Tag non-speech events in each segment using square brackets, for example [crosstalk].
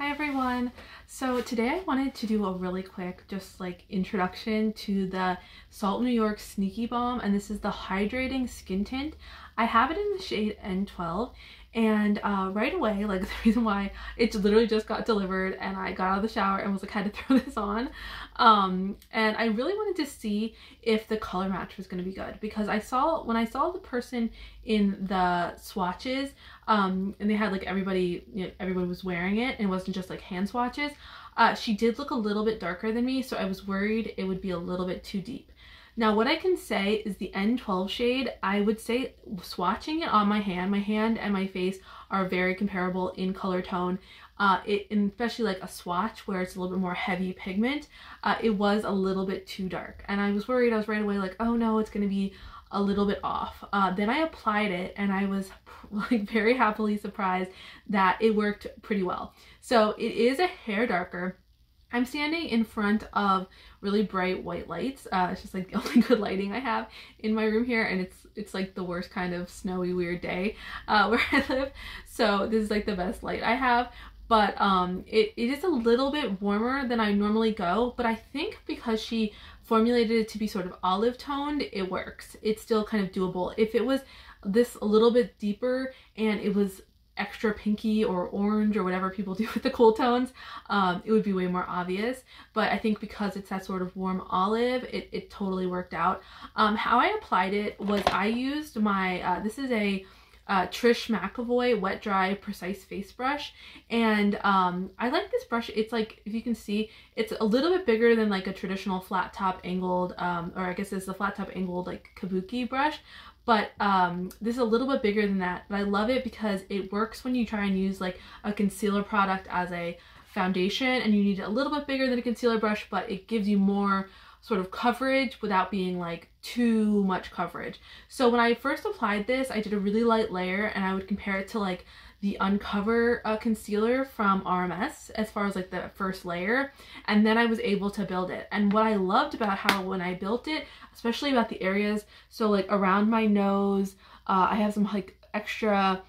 Hi everyone. So today I wanted to do a really quick just like introduction to the Salt New York Sneaky Balm and this is the Hydrating Skin Tint. I have it in the shade N12 and uh, right away like [laughs] the reason why it literally just got delivered and I got out of the shower and was like had to throw [laughs] this on um, and I really wanted to see if the color match was going to be good because I saw when I saw the person in the swatches um, and they had like everybody you know, everybody was wearing it and it wasn't just like hand swatches uh, she did look a little bit darker than me so I was worried it would be a little bit too deep now what I can say is the N12 shade, I would say swatching it on my hand, my hand and my face are very comparable in color tone. Uh, it, especially like a swatch where it's a little bit more heavy pigment, uh, it was a little bit too dark. And I was worried, I was right away like, oh no, it's going to be a little bit off. Uh, then I applied it and I was [laughs] like very happily surprised that it worked pretty well. So it is a hair darker I'm standing in front of really bright white lights. Uh, it's just like [laughs] the only good lighting I have in my room here and it's it's like the worst kind of snowy weird day uh, [laughs] where I live. So this is like the best light I have. But um, it, it is a little bit warmer than I normally go. But I think because she formulated it to be sort of olive toned, it works. It's still kind of doable. If it was this a little bit deeper and it was extra pinky or orange or whatever people [laughs] do with the cool tones, um, it would be way more obvious. But I think because it's that sort of warm olive, it, it totally worked out. Um, how I applied it was I used my, uh, this is a uh, Trish McEvoy Wet Dry Precise Face Brush. And um, I like this brush. It's like, if you can see, it's a little bit bigger than like a traditional flat top angled, um, or I guess it's a flat top angled like kabuki brush but um, this is a little bit bigger than that. But I love it because it works when you try and use like a concealer product as a foundation and you need a little bit bigger than a concealer brush, but it gives you more sort of coverage without being like too much coverage. So when I first applied this, I did a really light layer and I would compare it to like the Uncover uh, concealer from RMS as far as like the first layer and then I was able to build it and what I loved about how when I built it especially about the areas so like around my nose uh, I have some like extra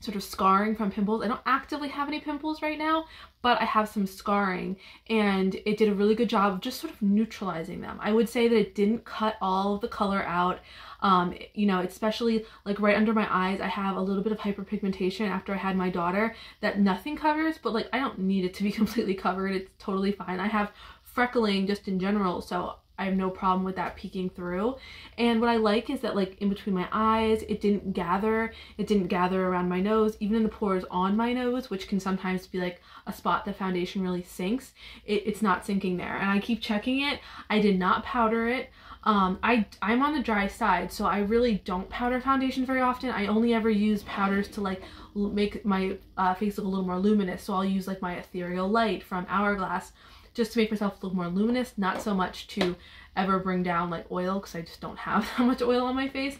sort of scarring from pimples. I don't actively have any pimples right now, but I have some scarring and it did a really good job of just sort of neutralizing them. I would say that it didn't cut all of the color out. Um, you know, especially like right under my eyes, I have a little bit of hyperpigmentation after I had my daughter that nothing covers, but like I don't need it to be [laughs] completely covered. It's totally fine. I have freckling just in general, so I have no problem with that peeking through. And what I like is that like in between my eyes, it didn't gather. It didn't gather around my nose, even in the pores on my nose, which can sometimes be like a spot the foundation really sinks. It, it's not sinking there. And I keep checking it. I did not powder it. Um, I, I'm on the dry side, so I really don't powder foundation very often. I only ever use powders to like make my uh, face look a little more luminous. So I'll use like my Ethereal Light from Hourglass just to make myself look more luminous, not so much to ever bring down like oil because I just don't have [laughs] that much oil on my face.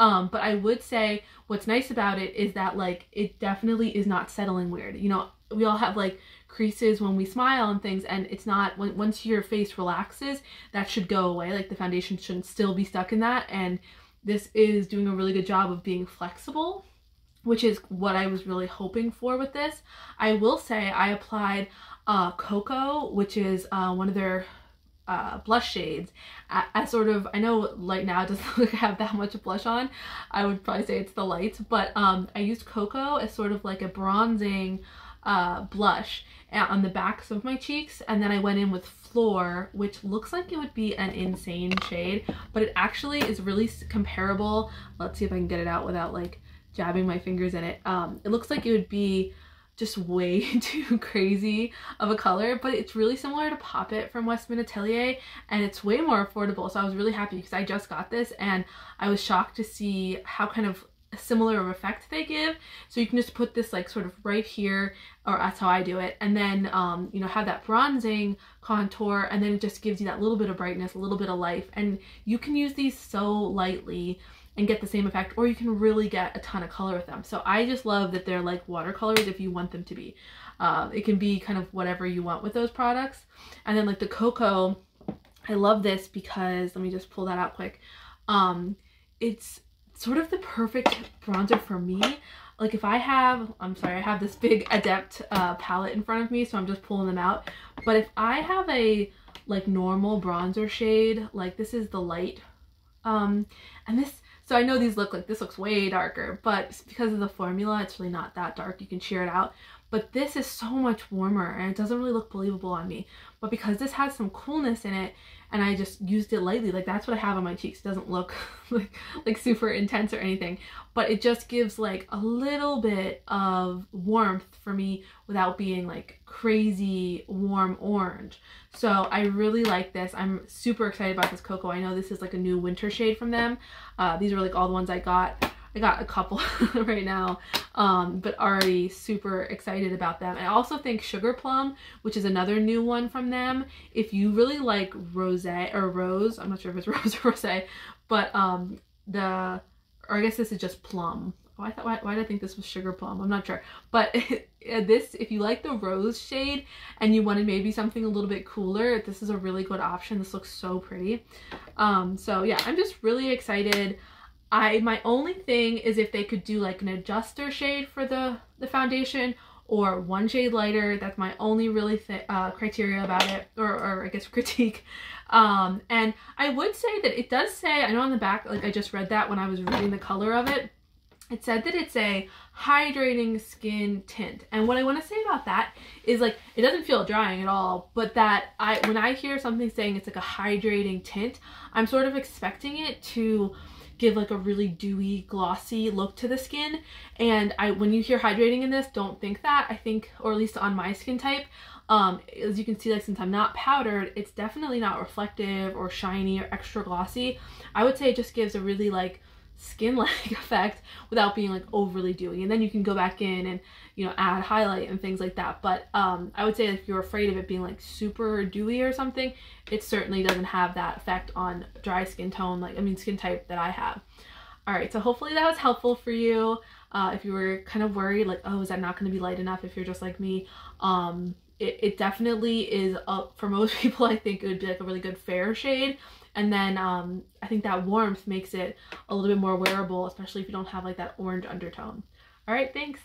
Um, but I would say what's nice about it is that like it definitely is not settling weird. You know, we all have like creases when we smile and things and it's not when, once your face relaxes that should go away like the foundation shouldn't still be stuck in that and this is doing a really good job of being flexible which is what I was really hoping for with this. I will say I applied uh, Cocoa, which is uh, one of their uh, blush shades. I, sort of, I know light now [laughs] doesn't have that much blush on. I would probably say it's the lights, but um, I used Cocoa as sort of like a bronzing uh, blush on the backs of my cheeks. And then I went in with Floor, which looks like it would be an insane shade, but it actually is really comparable. Let's see if I can get it out without like jabbing my fingers in it. Um, it looks like it would be just way [laughs] too crazy of a color, but it's really similar to Poppet from Westman Atelier and it's way more affordable. So I was really happy because I just got this and I was shocked to see how kind of similar of effect they give. So you can just put this like sort of right here, or that's how I do it. And then, um, you know, have that bronzing contour and then it just gives you that little bit of brightness, a little bit of life. And you can use these so lightly and get the same effect or you can really get a ton of color with them. So I just love that they're like watercolors if you want them to be. Uh, it can be kind of whatever you want with those products. And then like the Cocoa, I love this because, let me just pull that out quick. Um, it's sort of the perfect bronzer for me. like if I have, I'm sorry, I have this big Adept uh, palette in front of me, so I'm just pulling them out. But if I have a like normal bronzer shade, like this is the light, um, and this, so I know these look like, this looks way darker, but because of the formula, it's really not that dark. You can sheer it out. But this is so much warmer and it doesn't really look believable on me. But because this has some coolness in it and I just used it lightly, like that's what I have on my cheeks. It doesn't look [laughs] like, like super intense or anything, but it just gives like a little bit of warmth for me without being like crazy warm orange. So I really like this. I'm super excited about this cocoa. I know this is like a new winter shade from them. Uh, these are like all the ones I got. I got a couple [laughs] right now, um, but already super excited about them. I also think Sugar Plum, which is another new one from them, if you really like rose or rose, I'm not sure if it's [laughs] rose or rose, but um, the, or I guess this is just plum. Oh, I thought, why, why did I think this was Sugar Plum? I'm not sure. But [laughs] this, if you like the rose shade and you wanted maybe something a little bit cooler, this is a really good option. This looks so pretty. Um, so yeah, I'm just really excited. I my only thing is if they could do like an adjuster shade for the the foundation or one shade lighter. That's my only really uh, criteria about it, or, or I guess [laughs] critique. Um, and I would say that it does say, I know on the back, like I just read that when I was reading the color of it, it said that it's a hydrating skin tint. And what I want to say about that is like, it doesn't feel drying at all, but that I, when I hear something saying it's like a hydrating tint, I'm sort of expecting it to give like a really dewy glossy look to the skin. And I when you hear hydrating in this don't think that. I think or at least on my skin type um, as you can see like since I'm not powdered it's definitely not reflective or shiny or extra glossy. I would say it just gives a really like skin-like [laughs] effect without being like overly dewy. And then you can go back in and you know add highlight and things like that. But um i would say if you're afraid of it being like super dewy or something it certainly doesn't have that effect on dry skin tone like i mean skin type that i have. All right so hopefully that was helpful for you. Uh if you were kind of worried like oh is that not going to be light enough if you're just like me? Um it, it definitely is up for most [laughs] people i think it would be like a really good fair shade and then um, I think that warmth makes it a little bit more wearable, especially if you don't have like that orange undertone. All right, thanks.